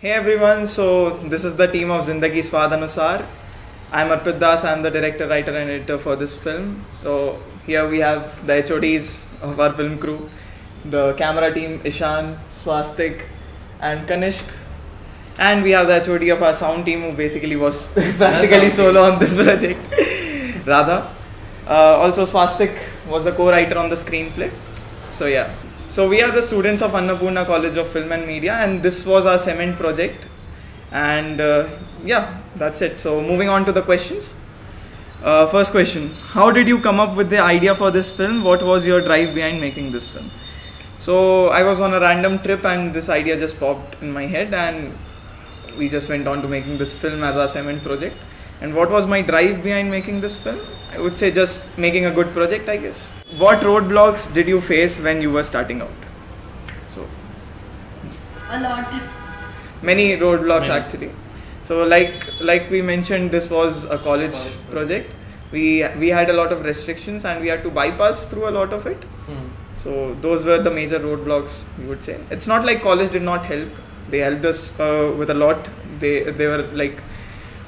Hey everyone, so this is the team of Zindagi Swaad Anusaar. I'm Arpit Das, I'm the director, writer, and editor for this film. So here we have the HODs of our film crew, the camera team Ishan, Swastik, and Kanishk. And we have the HOD of our sound team who basically was practically solo on this project, Radha. Uh, also, Swastik was the co-writer on the screenplay. So yeah, so we are the students of Annapurna College of Film and Media, and this was our cement project. And uh, yeah, that's it. So moving on to the questions. Uh, first question: How did you come up with the idea for this film? What was your drive behind making this film? So I was on a random trip, and this idea just popped in my head, and we just went on to making this film as our cement project. And what was my drive behind making this film? I would say just making a good project, I guess. What roadblocks did you face when you were starting out? So A lot. many roadblocks Many. actually. So like like we mentioned, this was a college College project. We we had a lot of restrictions and we had to bypass through a lot of it. Hmm. So those were the major roadblocks we would say. It's not like college did not help. They helped us uh, with a lot. They they were like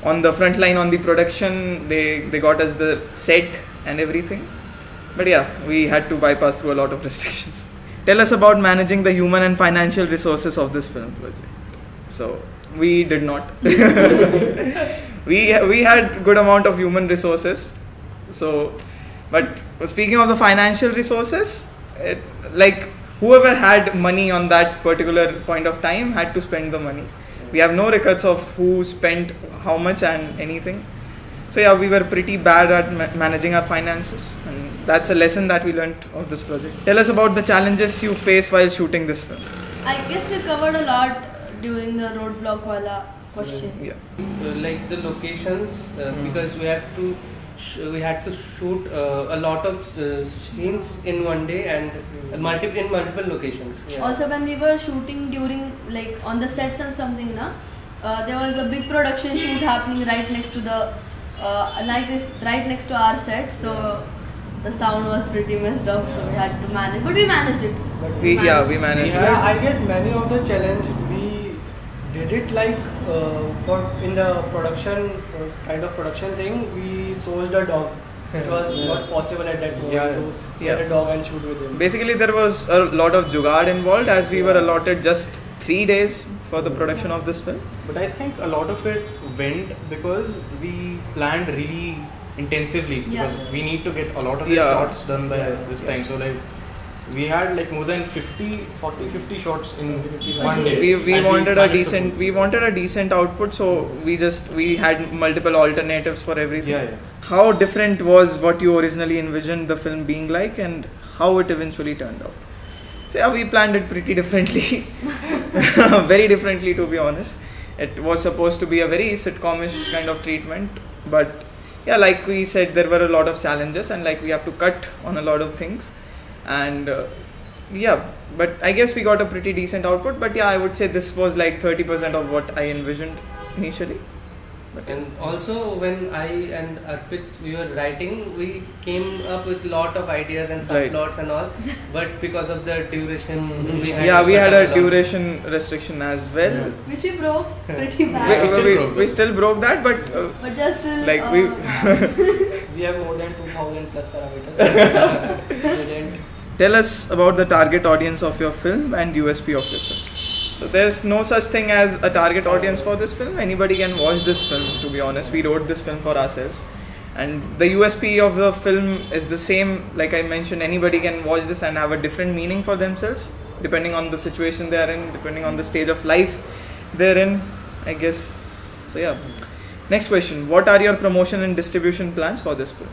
on the front line on the production. They they got us the set and everything. But yeah, we had to bypass through a lot of restrictions. Tell us about managing the human and financial resources of this film project. So we did not. we we had good amount of human resources. So, but speaking of the financial resources, it, like whoever had money on that particular point of time had to spend the money. We have no records of who spent how much and anything. So yeah, we were pretty bad at ma- managing our finances, and that's a lesson that we learned of this project. Tell us about the challenges you face while shooting this film. I guess we covered a lot during the roadblock wala question. Yeah. Uh, like the locations uh, Hmm. because we had to sh- we had to shoot uh, a lot of uh, scenes in one day and uh, multi- in multiple locations. Yeah. Also, when we were shooting during like on the sets and something, na, uh, there was a big production shoot happening right next to the uh, like right next to our set. So the sound was pretty messed up. So we had to manage, but we managed it. But We yeah we managed. Yeah. yeah, I guess many of the challenge we did it like uh, for in the production uh, kind of production thing we sourced a dog. It was Yeah. not possible at that moment Yeah. to Yeah. get a dog and shoot with him. Basically, there was a lot of jugaad involved as we were allotted just three days for the production of this film. But I think a lot of it went because we planned really intensively because we need to get a lot of the Yeah. shots done by Yeah. this time. So like we had like more than 50, 40, 50 shots in 50 one day. We, we And wanted a decent we wanted a decent output, so we just we had multiple alternatives for everything. Yeah, yeah. How different was what you originally envisioned the film being like, and how it eventually turned out? So yeah, we planned it pretty differently, very differently to be honest. It was supposed to be a very sitcomish kind of treatment, but yeah, like we said, there were a lot of challenges, and like we have to cut on a lot of things, and uh, yeah, but I guess we got a pretty decent output. But yeah, I would say this was like thirty percent of what I envisioned initially. But yeah. And also when I and Arpit we were writing, we came up with lot of ideas and Right. subplots and all, but because of the duration, we had yeah, we had a lots. duration restriction as well. Yeah. Which we broke pretty We, bad. We still we, broke we that. still broke that, but uh, but just still, like uh, we. We have more than 2000 plus parameters. Tell us about the target audience of your film and USP of your film. So there's no such thing as a target audience for this film. Anybody can watch this film. To be honest, we wrote this film for ourselves, and the USP of the film is the same. Like I mentioned, anybody can watch this and have a different meaning for themselves, depending on the situation they are in, depending on the stage of life they're in. I guess. So yeah. Next question: What are your promotion and distribution plans for this film?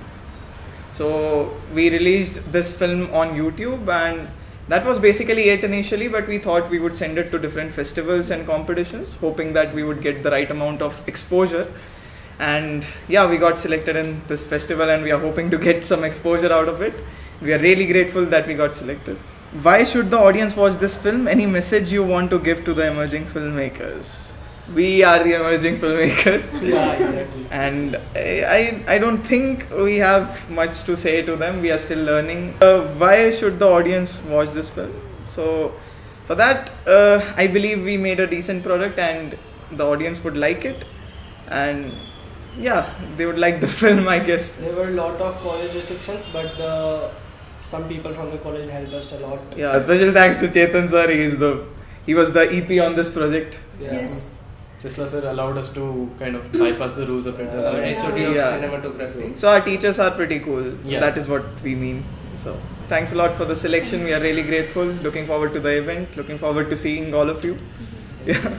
So we released this film on YouTube and that was basically it initially but we thought we would send it to different festivals and competitions hoping that we would get the right amount of exposure. And yeah we got selected in this festival and we are hoping to get some exposure out of it. We are really grateful that we got selected. Why should the audience watch this film? Any message you want to give to the emerging filmmakers we are the emerging filmmakers yeah, exactly. and I, I I don't think we have much to say to them. We are still learning. Uh, why should the audience watch this film? So, for that, uh, I believe we made a decent product and the audience would like it. And yeah, they would like the film, I guess. There were a lot of college restrictions, but the some people from the college helped us a lot. Yeah, special thanks to Chetan sir. He is the he was the EP on this project. Yeah. Yes. Sisla sir allowed us to kind of bypass the rules a bit as Uh, well. HOD of Yeah. cinematography. So our teachers are pretty cool. Yeah. That is what we mean. So thanks a lot for the selection. We are really grateful. Looking forward to the event. Looking forward to seeing all of you. Yeah.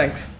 thanks.